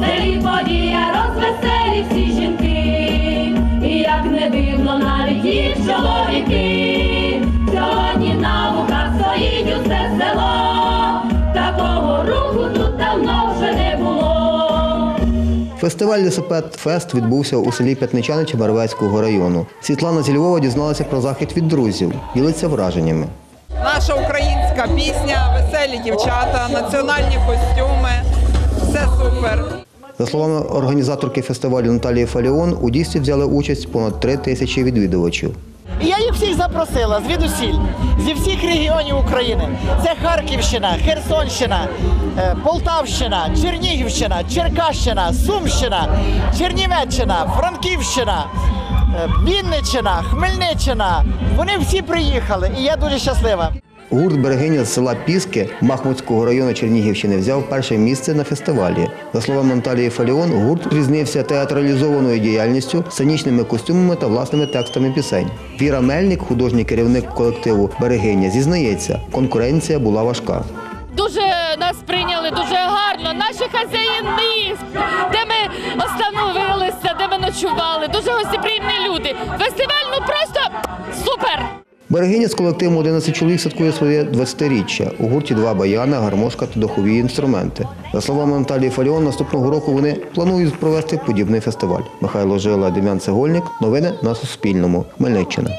селі подія розвеселі всі жінки, і як не дивно навіть їх чоловіки, сьогодні на вухах стоїть усе село, такого руху тут давно вже не було. Фестиваль Лісопед Фест відбувся у селі П'ятничани Чемеровецького району. Світлана зі Львова дізналася про захід від друзів, ділиться враженнями. Наша українська пісня, веселі дівчата, національні костюми. За словами організаторки фестивалю Наталії Фаліон, у дійстві взяли участь понад три тисячі відвідувачів. Я їх всіх запросила звідусіль, зі всіх регіонів України. Це Харківщина, Херсонщина, е, Полтавщина, Чернігівщина, Черкащина, Сумщина, Чернівеччина, Франківщина, е, Вінниччина, Хмельниччина. Вони всі приїхали, і я дуже щаслива. Гурт Берегиня з села Піски Махмутського району Чернігівщини взяв перше місце на фестивалі. За словами Наталії Фаліон, гурт різнився театралізованою діяльністю, сценічними костюмами та власними текстами пісень. Віра Мельник, художній керівник колективу Берегиня, зізнається, конкуренція була важка. Дуже нас прийняли дуже гарно. Наші хазяїни, де ми остановилися, де ми ночували. Дуже гостеприємні люди. Фестиваль! Берегиня з колективом 11 чоловік святкує своє 20-річчя. У гурті два баяна, гармошка та духові інструменти. За словами Наталії Фаліон, наступного року вони планують провести подібний фестиваль. Михайло Жила, Дем'ян Цегольник. Новини на Суспільному. Хмельниччина.